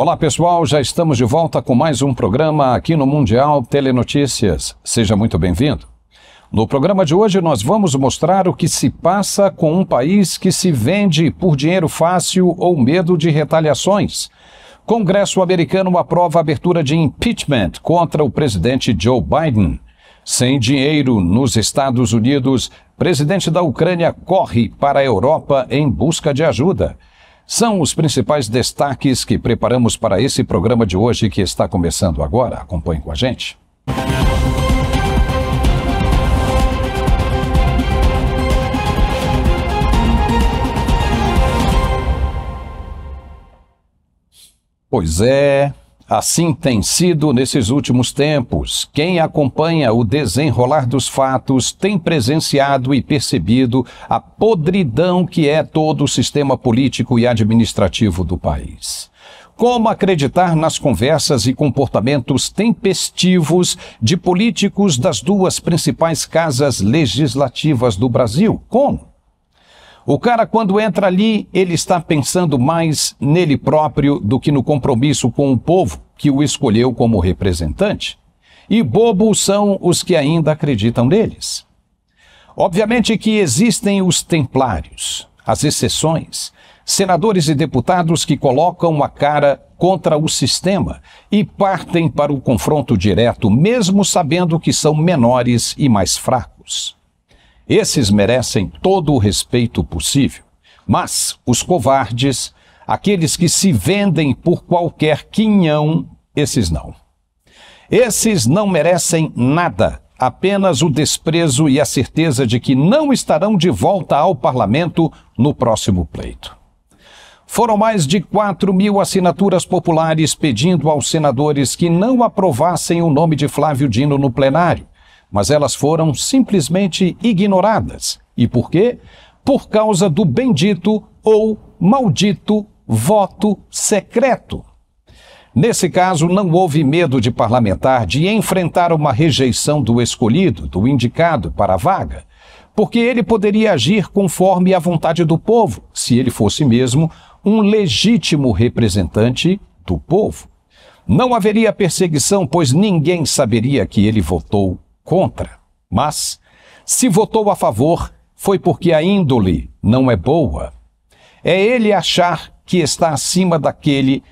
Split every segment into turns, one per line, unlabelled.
Olá pessoal, já estamos de volta com mais um programa aqui no Mundial Telenotícias. Seja muito bem-vindo. No programa de hoje nós vamos mostrar o que se passa com um país que se vende por dinheiro fácil ou medo de retaliações. Congresso americano aprova a abertura de impeachment contra o presidente Joe Biden. Sem dinheiro nos Estados Unidos, presidente da Ucrânia corre para a Europa em busca de ajuda. São os principais destaques que preparamos para esse programa de hoje que está começando agora. Acompanhe com a gente. Pois é, Assim tem sido nesses últimos tempos. Quem acompanha o desenrolar dos fatos tem presenciado e percebido a podridão que é todo o sistema político e administrativo do país. Como acreditar nas conversas e comportamentos tempestivos de políticos das duas principais casas legislativas do Brasil? Como? O cara, quando entra ali, ele está pensando mais nele próprio do que no compromisso com o povo que o escolheu como representante. E bobos são os que ainda acreditam neles. Obviamente que existem os templários, as exceções, senadores e deputados que colocam a cara contra o sistema e partem para o confronto direto, mesmo sabendo que são menores e mais fracos. Esses merecem todo o respeito possível. Mas os covardes, aqueles que se vendem por qualquer quinhão, esses não. Esses não merecem nada, apenas o desprezo e a certeza de que não estarão de volta ao parlamento no próximo pleito. Foram mais de 4 mil assinaturas populares pedindo aos senadores que não aprovassem o nome de Flávio Dino no plenário mas elas foram simplesmente ignoradas. E por quê? Por causa do bendito ou maldito voto secreto. Nesse caso, não houve medo de parlamentar de enfrentar uma rejeição do escolhido, do indicado para a vaga, porque ele poderia agir conforme a vontade do povo, se ele fosse mesmo um legítimo representante do povo. Não haveria perseguição, pois ninguém saberia que ele votou contra. Mas, se votou a favor, foi porque a índole não é boa. É ele achar que está acima daquele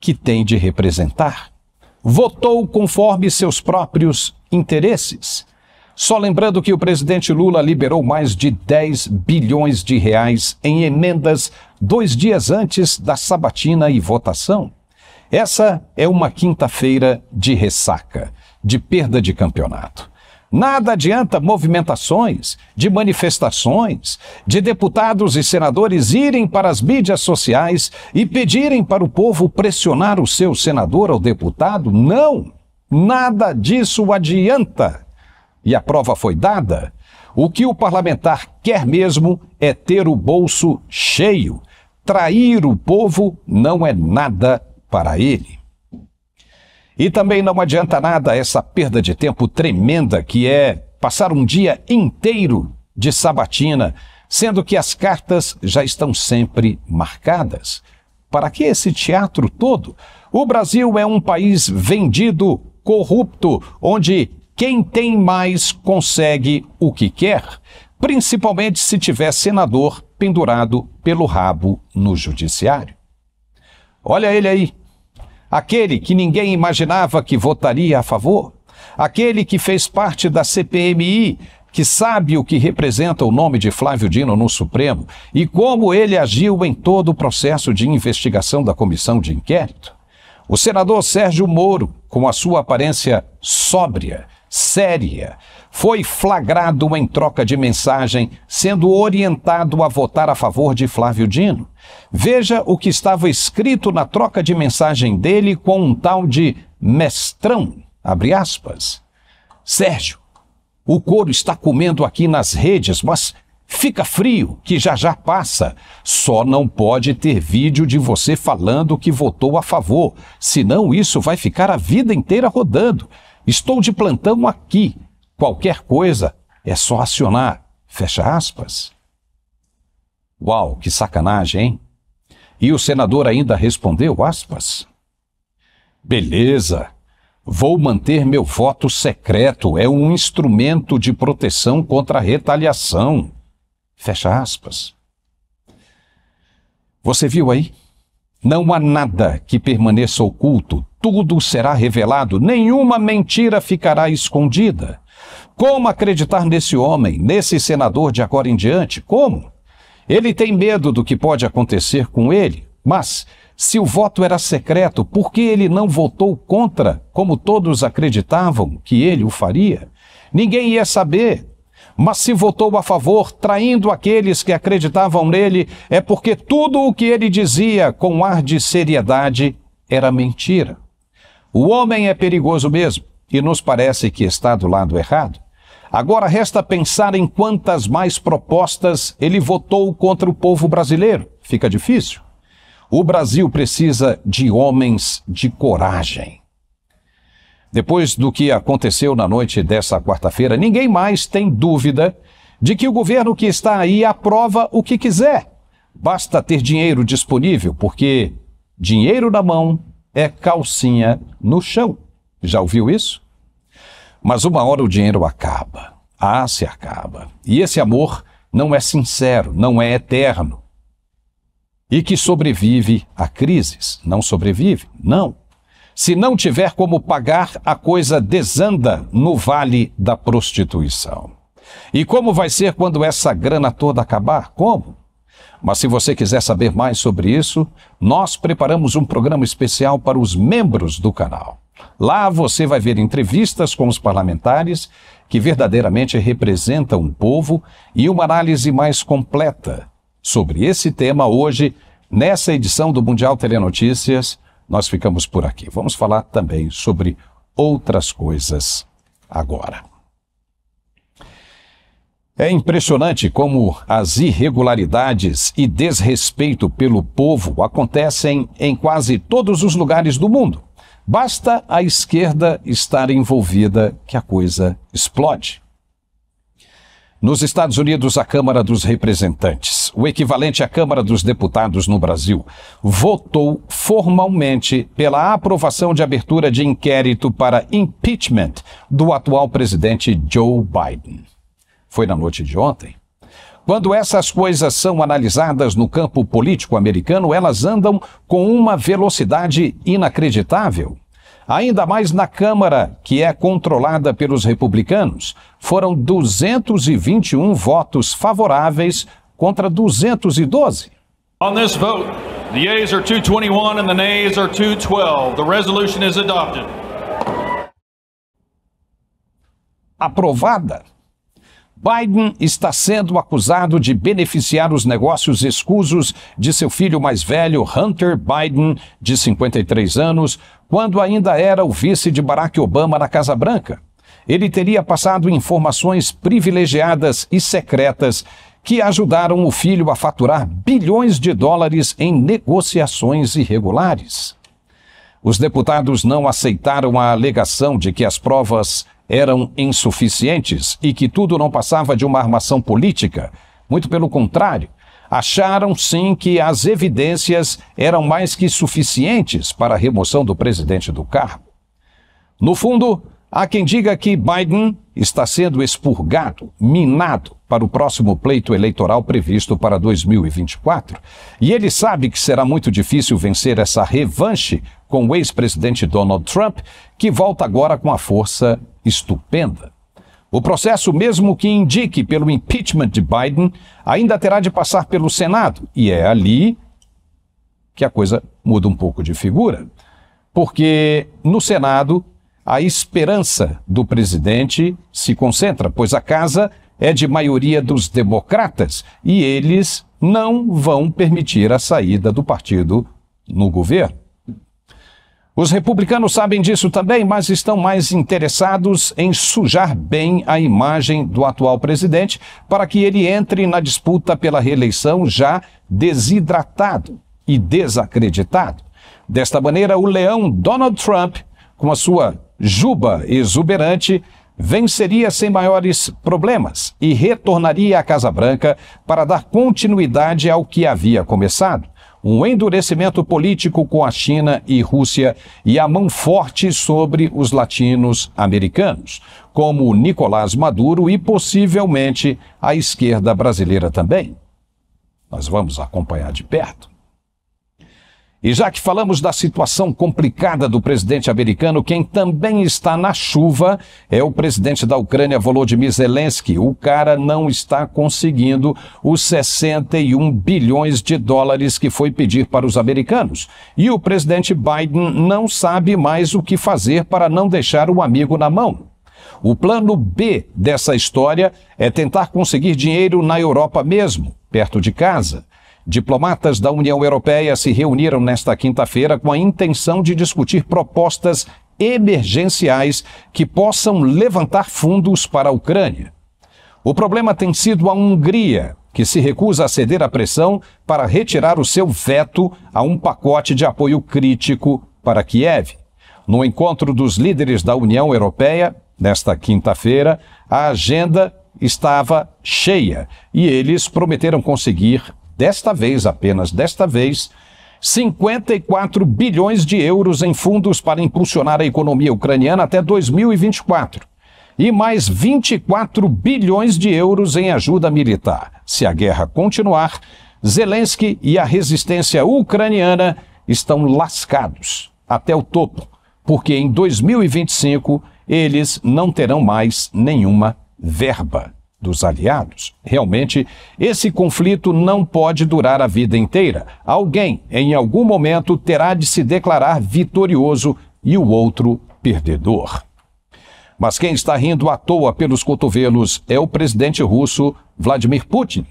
que tem de representar. Votou conforme seus próprios interesses. Só lembrando que o presidente Lula liberou mais de 10 bilhões de reais em emendas dois dias antes da sabatina e votação. Essa é uma quinta-feira de ressaca de perda de campeonato. Nada adianta movimentações, de manifestações, de deputados e senadores irem para as mídias sociais e pedirem para o povo pressionar o seu senador ou deputado. Não! Nada disso adianta. E a prova foi dada. O que o parlamentar quer mesmo é ter o bolso cheio. Trair o povo não é nada para ele. E também não adianta nada essa perda de tempo tremenda que é passar um dia inteiro de sabatina, sendo que as cartas já estão sempre marcadas. Para que esse teatro todo? O Brasil é um país vendido, corrupto, onde quem tem mais consegue o que quer, principalmente se tiver senador pendurado pelo rabo no judiciário. Olha ele aí, aquele que ninguém imaginava que votaria a favor, aquele que fez parte da CPMI, que sabe o que representa o nome de Flávio Dino no Supremo e como ele agiu em todo o processo de investigação da comissão de inquérito. O senador Sérgio Moro, com a sua aparência sóbria, séria, foi flagrado em troca de mensagem, sendo orientado a votar a favor de Flávio Dino. Veja o que estava escrito na troca de mensagem dele com um tal de mestrão, abre aspas. Sérgio, o couro está comendo aqui nas redes, mas fica frio, que já já passa. Só não pode ter vídeo de você falando que votou a favor, senão isso vai ficar a vida inteira rodando. Estou de plantão aqui. Qualquer coisa é só acionar. Fecha aspas. Uau, que sacanagem, hein? E o senador ainda respondeu, aspas, Beleza, vou manter meu voto secreto, é um instrumento de proteção contra a retaliação. Fecha aspas. Você viu aí? Não há nada que permaneça oculto, tudo será revelado, nenhuma mentira ficará escondida. Como acreditar nesse homem, nesse senador de agora em diante? Como? Ele tem medo do que pode acontecer com ele, mas se o voto era secreto, por que ele não votou contra, como todos acreditavam que ele o faria? Ninguém ia saber. Mas se votou a favor, traindo aqueles que acreditavam nele, é porque tudo o que ele dizia com ar de seriedade era mentira. O homem é perigoso mesmo e nos parece que está do lado errado. Agora resta pensar em quantas mais propostas ele votou contra o povo brasileiro. Fica difícil. O Brasil precisa de homens de coragem. Depois do que aconteceu na noite dessa quarta-feira, ninguém mais tem dúvida de que o governo que está aí aprova o que quiser. Basta ter dinheiro disponível, porque dinheiro na mão é calcinha no chão. Já ouviu isso? Mas uma hora o dinheiro acaba. Ah, se acaba. E esse amor não é sincero, não é eterno. E que sobrevive a crises. Não sobrevive? Não. Se não tiver como pagar, a coisa desanda no vale da prostituição. E como vai ser quando essa grana toda acabar? Como? Mas se você quiser saber mais sobre isso, nós preparamos um programa especial para os membros do canal. Lá você vai ver entrevistas com os parlamentares que verdadeiramente representam o povo e uma análise mais completa sobre esse tema hoje, nessa edição do Mundial Telenotícias. Nós ficamos por aqui. Vamos falar também sobre outras coisas agora. É impressionante como as irregularidades e desrespeito pelo povo acontecem em quase todos os lugares do mundo. Basta a esquerda estar envolvida que a coisa explode. Nos Estados Unidos, a Câmara dos Representantes, o equivalente à Câmara dos Deputados no Brasil, votou formalmente pela aprovação de abertura de inquérito para impeachment do atual presidente Joe Biden foi na noite de ontem. Quando essas coisas são analisadas no campo político americano, elas andam com uma velocidade inacreditável. Ainda mais na Câmara, que é controlada pelos republicanos, foram 221 votos favoráveis contra 212. On this vote, the yeas are 221 and the nays are 212. The resolution is adopted. Aprovada. Biden está sendo acusado de beneficiar os negócios escusos de seu filho mais velho, Hunter Biden, de 53 anos, quando ainda era o vice de Barack Obama na Casa Branca. Ele teria passado informações privilegiadas e secretas que ajudaram o filho a faturar bilhões de dólares em negociações irregulares. Os deputados não aceitaram a alegação de que as provas eram insuficientes e que tudo não passava de uma armação política. Muito pelo contrário, acharam sim que as evidências eram mais que suficientes para a remoção do presidente do cargo. No fundo, há quem diga que Biden está sendo expurgado, minado para o próximo pleito eleitoral previsto para 2024. E ele sabe que será muito difícil vencer essa revanche com o ex-presidente Donald Trump, que volta agora com a força estupenda. O processo, mesmo que indique pelo impeachment de Biden, ainda terá de passar pelo Senado, e é ali que a coisa muda um pouco de figura. Porque no Senado, a esperança do presidente se concentra, pois a casa é de maioria dos democratas e eles não vão permitir a saída do partido no governo. Os republicanos sabem disso também, mas estão mais interessados em sujar bem a imagem do atual presidente para que ele entre na disputa pela reeleição já desidratado e desacreditado. Desta maneira, o leão Donald Trump, com a sua juba exuberante, venceria sem maiores problemas e retornaria à Casa Branca para dar continuidade ao que havia começado um endurecimento político com a China e Rússia e a mão forte sobre os latinos americanos, como Nicolás Maduro e possivelmente a esquerda brasileira também. Nós vamos acompanhar de perto. E já que falamos da situação complicada do presidente americano, quem também está na chuva é o presidente da Ucrânia, Volodymyr Zelensky. O cara não está conseguindo os 61 bilhões de dólares que foi pedir para os americanos. E o presidente Biden não sabe mais o que fazer para não deixar o amigo na mão. O plano B dessa história é tentar conseguir dinheiro na Europa mesmo, perto de casa. Diplomatas da União Europeia se reuniram nesta quinta-feira com a intenção de discutir propostas emergenciais que possam levantar fundos para a Ucrânia. O problema tem sido a Hungria, que se recusa a ceder à pressão para retirar o seu veto a um pacote de apoio crítico para Kiev. No encontro dos líderes da União Europeia, nesta quinta-feira, a agenda estava cheia e eles prometeram conseguir desta vez, apenas desta vez, 54 bilhões de euros em fundos para impulsionar a economia ucraniana até 2024 e mais 24 bilhões de euros em ajuda militar. Se a guerra continuar, Zelensky e a resistência ucraniana estão lascados até o topo, porque em 2025 eles não terão mais nenhuma verba dos aliados. Realmente, esse conflito não pode durar a vida inteira. Alguém, em algum momento, terá de se declarar vitorioso e o outro perdedor. Mas quem está rindo à toa pelos cotovelos é o presidente russo Vladimir Putin.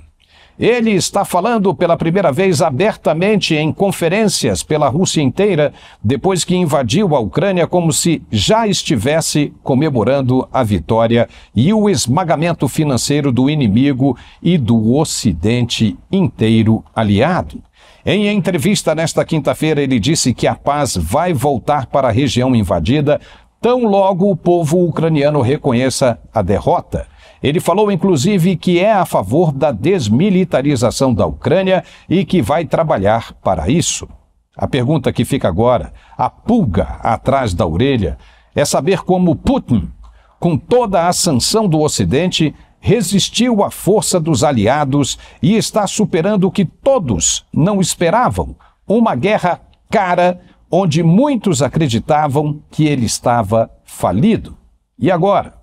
Ele está falando pela primeira vez abertamente em conferências pela Rússia inteira, depois que invadiu a Ucrânia como se já estivesse comemorando a vitória e o esmagamento financeiro do inimigo e do Ocidente inteiro aliado. Em entrevista nesta quinta-feira, ele disse que a paz vai voltar para a região invadida tão logo o povo ucraniano reconheça a derrota. Ele falou, inclusive, que é a favor da desmilitarização da Ucrânia e que vai trabalhar para isso. A pergunta que fica agora, a pulga atrás da orelha, é saber como Putin, com toda a sanção do Ocidente, resistiu à força dos aliados e está superando o que todos não esperavam: uma guerra cara onde muitos acreditavam que ele estava falido. E agora?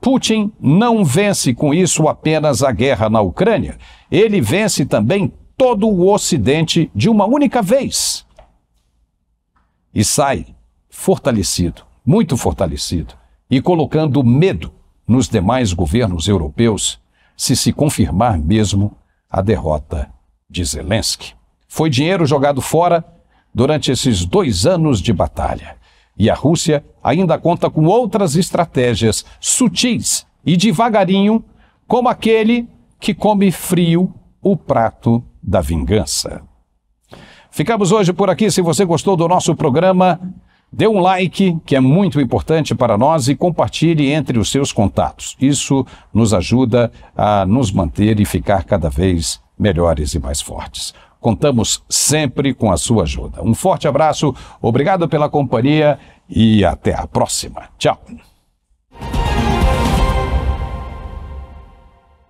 Putin não vence com isso apenas a guerra na Ucrânia, ele vence também todo o Ocidente de uma única vez. E sai fortalecido, muito fortalecido, e colocando medo nos demais governos europeus se se confirmar mesmo a derrota de Zelensky. Foi dinheiro jogado fora durante esses dois anos de batalha. E a Rússia ainda conta com outras estratégias sutis e devagarinho, como aquele que come frio o prato da vingança. Ficamos hoje por aqui. Se você gostou do nosso programa, dê um like, que é muito importante para nós, e compartilhe entre os seus contatos. Isso nos ajuda a nos manter e ficar cada vez melhores e mais fortes. Contamos sempre com a sua ajuda. Um forte abraço, obrigado pela companhia e até a próxima. Tchau.